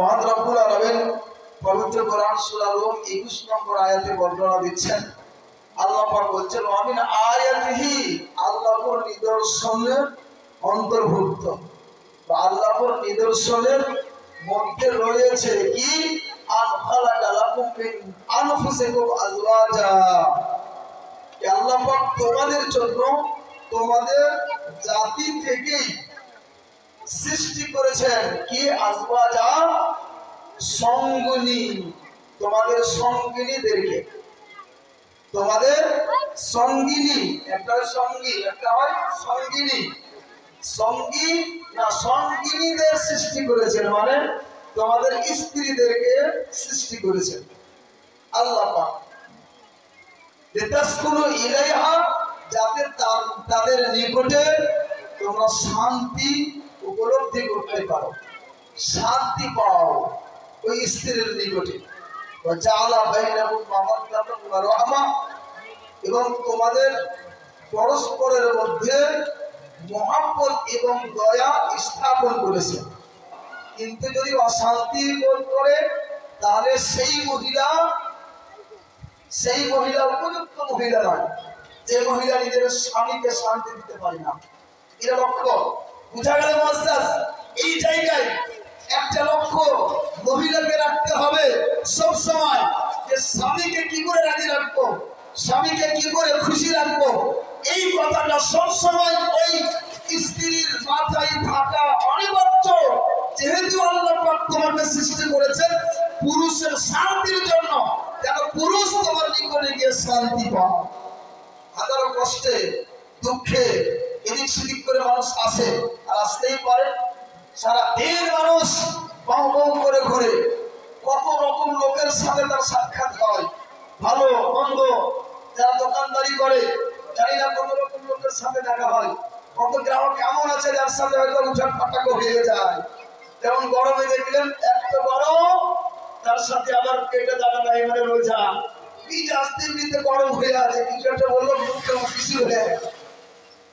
মহান রব্বুল আলামিন পবিত্র কোরআন সূরা রূম 21 নম্বর আয়াতে বর্ণনা দিচ্ছেন। আল্লাহ পাক বলছেন আমিন আয়াতিহি আল্লাহর নিদর্শনের অন্তর্ভুক্ত। বা আল্লাহর নিদর্শনের মধ্যে রয়েছে কি? আল্লাহ পাক তোমাদের জন্য তোমাদের জাতি থেকেই সৃষ্টি করেছেন। কি আজওয়াজা সঙ্গিনী। তোমাদের সঙ্গিনীদেরকে। তোমাদের সঙ্গিনী। একটা সঙ্গী, একটা হয় সঙ্গিনী। সঙ্গী না সঙ্গিনীদের সৃষ্টি করেছেন মানে তোমাদের স্ত্রীদেরকে সৃষ্টি করেছেন। আল্লাহ যাতে তাদের নিকটে তোমরা শান্তি উপলব্ধি করতে পারো শান্তি পাও ওই স্ত্রীর নিকটে। এবং তোমাদের পরস্পরের মধ্যে মহাব্বত এবং দয়া স্থাপন করেছে। কিন্তু যদি অশান্তি বোধ করে, তাহলে সেই মহিলা সেই মহিলা উপযুক্ত মহিলা নয়। যে মহিলা নিজের স্বামীকে শান্তি দিতে পারে না। এটা লক্ষ্য বুঝা গেল এই জায়গায় একটা লক্ষ্য মহিলাকে রাখতে হবে সব সময়, যে স্বামীকে কি করে রাজি রাখব, স্বামীকে কি করে খুশি রাখব, এই কথাটা সব সময় ওই স্ত্রীর মাথায় থাকা অনিবার্য। যেহেতু আল্লাহ পাক তোমাকে সৃষ্টি করেছেন পুরুষের শান্তির জন্য যেন পুরুষ তোমার নিকটে গিয়ে শান্তি পায় হাজারো কষ্টে, দুঃখে এদিক সেদিক করে মানুষ আসে আর আসতেই পারে, সারা দিন মানুষ বাউ বাউ করে ঘুরে। কত রকম লোকের সাথে তার সাক্ষাৎ হয়। ভালো, মন্দ, যারা দোকানদারি করে, জানি না কত রকম লোকের সাথে দেখা হয়। কত গ্রাহক এমন আছে যার সাথে হয়তো উঠান পাটাক হয়ে যায়। যেমন গরমে দেখলেন, এত গরম, তার সাথে আবার পেটে দাঁড়া নাই মানে রোজা। যে এমনিতে গরম হয়ে আছে কিছু একটা বলল, মুখে খুশি হয়ে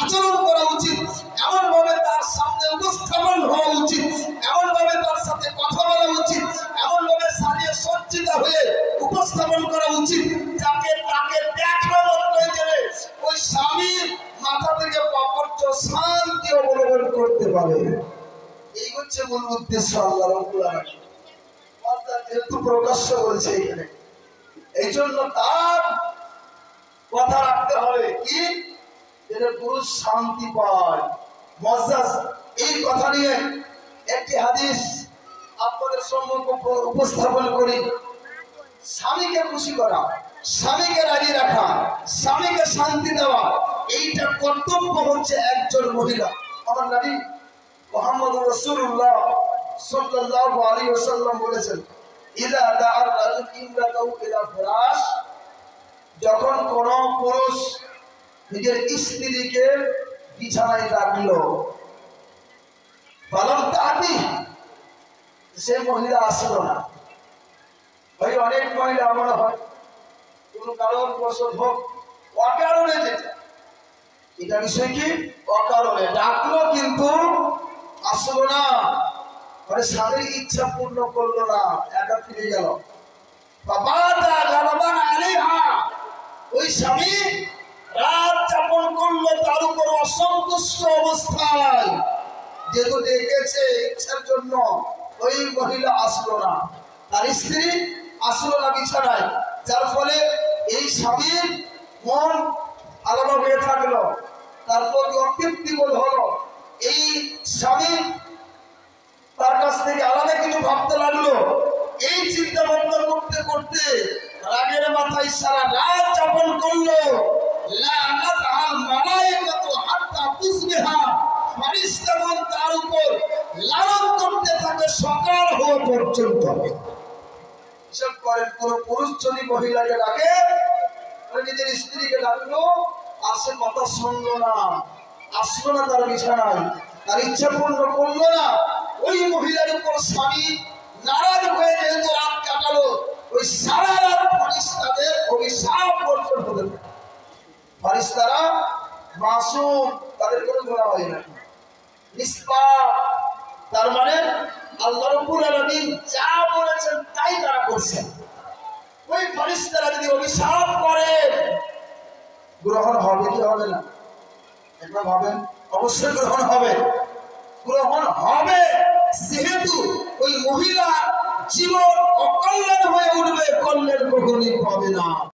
আচরণ করা উচিত। এমন ভাবে তার সামনে উপস্থাপন হওয়া উচিত। এমন ভাবে তার সাথে কথা বলা উচিত। এমন ভাবে সাজিয়ে সজ্জিত হয়ে উপস্থাপন করা উচিত। যাতে তাকে এই হচ্ছে প্রকাশ্য এই জন্য তার কথা রাখতে হবে। কি? যেন পুরুষ শান্তি পায়। মজ্জাজ, এই কথা নিয়ে একটি হাদিস আপনাদের সম্মুখে উপস্থাপন করি। স্বামীকে খুশি করা, স্বামীকে রাজি রাখা, স্বামীকে শান্তি দেওয়া, এইটা কর্তব্য হচ্ছে একজন মহিলা। আমার নবী মোহাম্মদ রসুল্লাহ সাল্লাল্লাহু আলাইহি ওয়াসাল্লাম বলেছেন, ইদা দাআর রাজুল ইমরাতাহু ইলা ফিরাশ। যখন কোন পুরুষ নিজের স্ত্রীকে বিছানায় রাখল। বলম তাবি সে মহিলা আসলো না। ভাই, অনেক মহিলা আমার হয়। কোন কারণ বসত হোক, অকারণে যেটা এটা বিষয় কি? অকারণে। ডাকলো কিন্তু আসলো না। মানে স্বামীর ইচ্ছা পূর্ণ করল না, একা ফিরে গেল। আলিহা, ওই স্বামী রাত যাপন করল তার উপর অসন্তুষ্ট অবস্থায়। যেহেতু ডেকেছে ইচ্ছার জন্য, ওই মহিলা আসলো না। তার স্ত্রী আসলো না বিছানায়। যার ফলে এই স্বামীর মন আলাদা হয়ে থাকল। তারপর অতৃপ্তি বোধ হলো। এই স্বামী তার কাছ থেকে আলাদা কিছু ভাবতে লাগল। এই চিন্তা ভাবনা করতে করতে রাগের মাথায় সারা রাত যাপন করল। ফারিস্তাগণ তার পুরুষ যদি মহিলাকে ডাকে নিজের স্ত্রীকে ডাকলো আর সে কথা শুনলো না আসলো না তার বিছানায় তার ইচ্ছা পূর্ণ করল না ওই মহিলার উপর স্বামী নারাজ হয়ে যেহেতু মাসুম তাদের কোনো গোনা হয় না। নিষ্পাপ, তার মানে আল্লাহ রব্বুল আলামিন যা বলেছেন তাই তারা করছেন। ওই ফরিস্তারা যদি অভিশাপ করে গ্রহণ হবে কি হবে না? একবার ভাবেন, অবশ্যই গ্রহণ হবে। গ্রহণ হবে যেহেতু ওই মহিলা জীবন অকল্যাণ হয়ে উঠবে, কল্যাণ কখনই পাবে না।